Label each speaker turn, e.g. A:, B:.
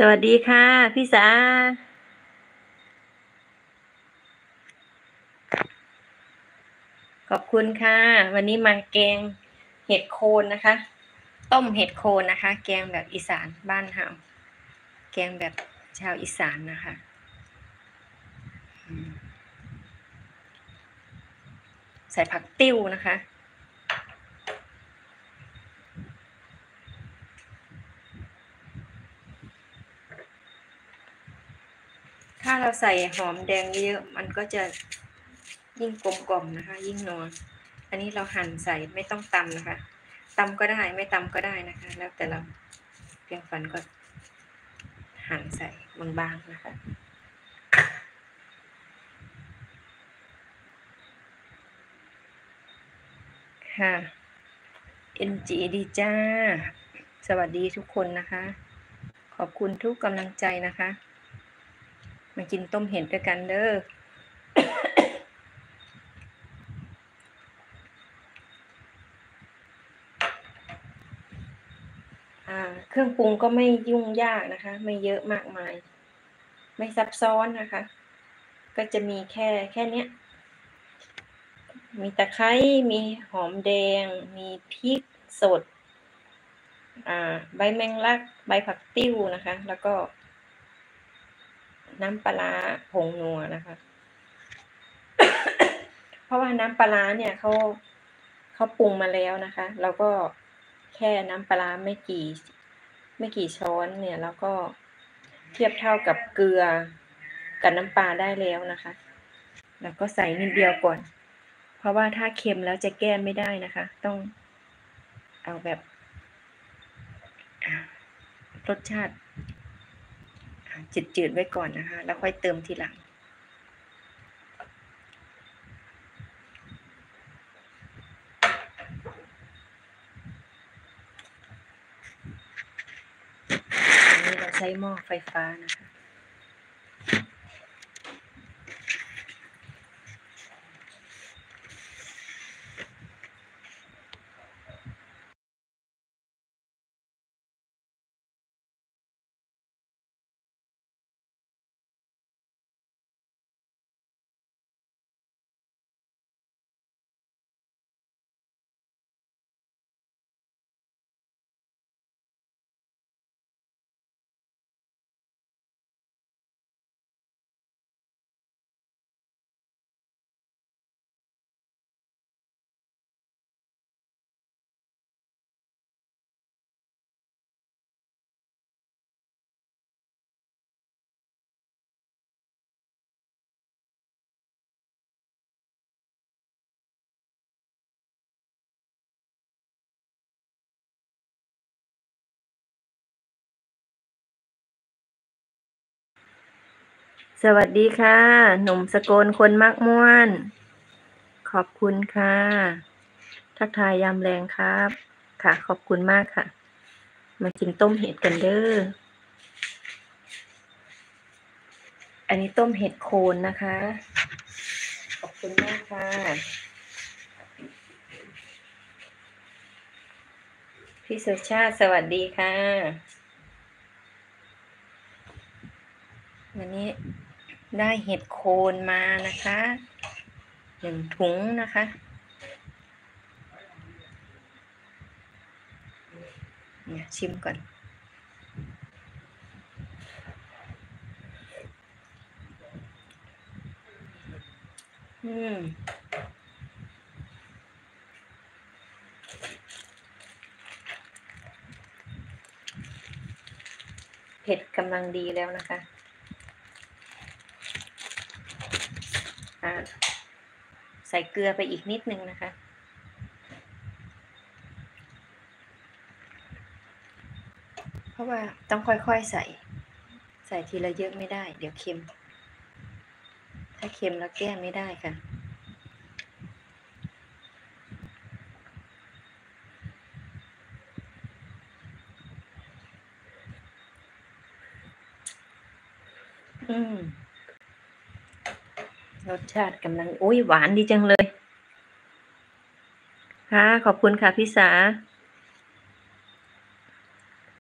A: สวัสดีค่ะ พี่สาขอบคุณค่ะ วันนี้มาแกงเห็ดโคนนะคะ ต้มเห็ดโคนนะคะ แกงแบบอีสานบ้านเฮาแกงแบบชาวอีสานนะคะ ใส่ผักติ้วนะคะ ถ้าเราใส่หอมแดงเยอะมันก็จะยิ่งกลมกล่อมนะคะ ยิ่งนัวอันนี้เราหั่นใส่ไม่ต้องตำนะคะตำก็ได้ไม่ตำก็ได้นะคะ แล้วแต่เราเพียงฟันก็หั่นใส่บางๆนะคะค่ะ NG ดีจ้า สวัสดีทุกคนนะคะ ขอบคุณทุกกำลังใจนะคะ มากินต้มเห็ดด้วยกันเด้อเครื่องปรุงก็ไม่ยุ่งยากนะคะ ไม่เยอะมากมาย ไม่ซับซ้อนนะคะ ก็จะมีแค่แค่เนี้ยมีตะไคร้มีหอมแดง มีพริกสด ใบแมงลัก ใบผักติ้วนะคะ แล้วก็ น้ำปลาผงนัวนะคะ เพราะว่าน้ำปลาเนี่ยเขาเขาปรุงมาแล้วนะคะแล้วก็แค่น้ำปลาไม่กี่ ไม่กี่ช้อนเนี่ยแล้วก็เทียบเท่ากับเกลือกับน้ำปลาได้แล้วนะคะ แล้วก็ใส่นิดเดียวก่อน เพราะว่าถ้าเค็มแล้วจะแก้ไม่ได้นะคะ ต้องเอาแบบรสชาติ จืดๆไว้ก่อนนะคะ แล้วค่อยเติมทีหลัง อันนี้เราใช้หม้อไฟฟ้านะคะ สวัสดีค่ะ หนุ่มสกลคนมักม่วน ขอบคุณค่ะ ทักทายยามแรงครับ ค่ะ ขอบคุณมากค่ะ มากินต้มเห็ดกันเด้อ อันนี้ต้มเห็ดโคนนะคะ ขอบคุณมากค่ะพี่สุชาติสวัสดีค่ะ วันนี้ ได้เห็ดโคนมานะคะหนึ่งถุงนะคะ เนี่ยชิมก่อน อืมเผ็ดกำลังดีแล้วนะคะ อ่า ใส่เกลือไปอีกนิดนึงนะคะ เพราะว่าต้องค่อยๆใส่ ใส่ทีละเยอะไม่ได้ เดี๋ยวเค็ม ถ้าเค็มแล้วแก้ไม่ได้ค่ะอืม รสชาติกำลัง อุ้ยหวานดีจังเลย ค่ะ ขอบคุณค่ะพี่สา